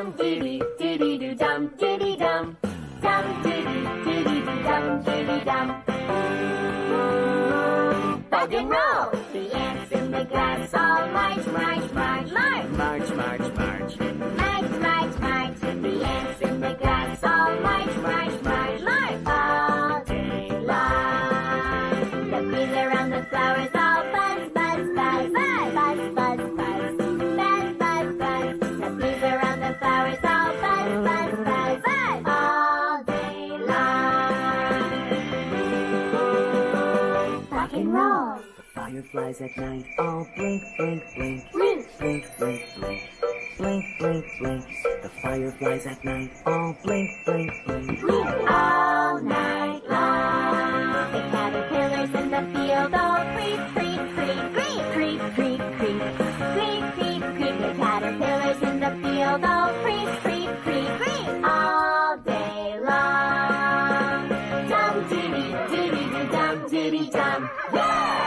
dum diddy diddy do dum diddy dum dum diddy diddy do dum diddy dum. Bug and roll, the ants in the grass all might right. and roll. Fireflies at night all blink, blink, blink. Blink, blink, blink, blink. Blink, blink, blink. The fireflies at night all blink, blink, blink. Blink all night long. The caterpillars in the field all creep, creep, creep, creep, creep, creep, creep, creep, creep, creep. The caterpillars in the field all creep, creep, creep, creep all day long. Dum dee dee dee baby done. Yeah!